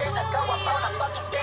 Hurry,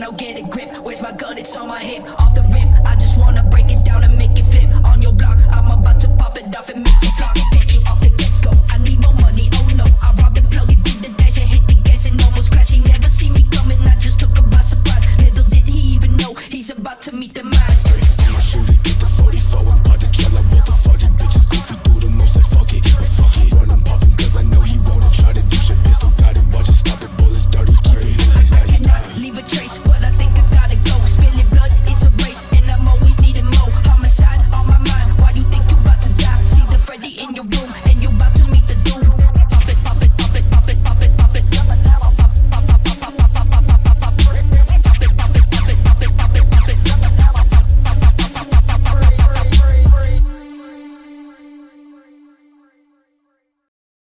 don't get a grip. Where's my gun, it's on my hip. Off the rip, I just wanna break it down and make it flip. On your block, I'm about to pop it off and make it flop. Get you off the get-go, I need more money, oh no. I robbed the plug, it did the dash, I hit the gas and almost crashed He never seen me coming, I just took him by surprise. Little did he even know, he's about to meet the master. chase what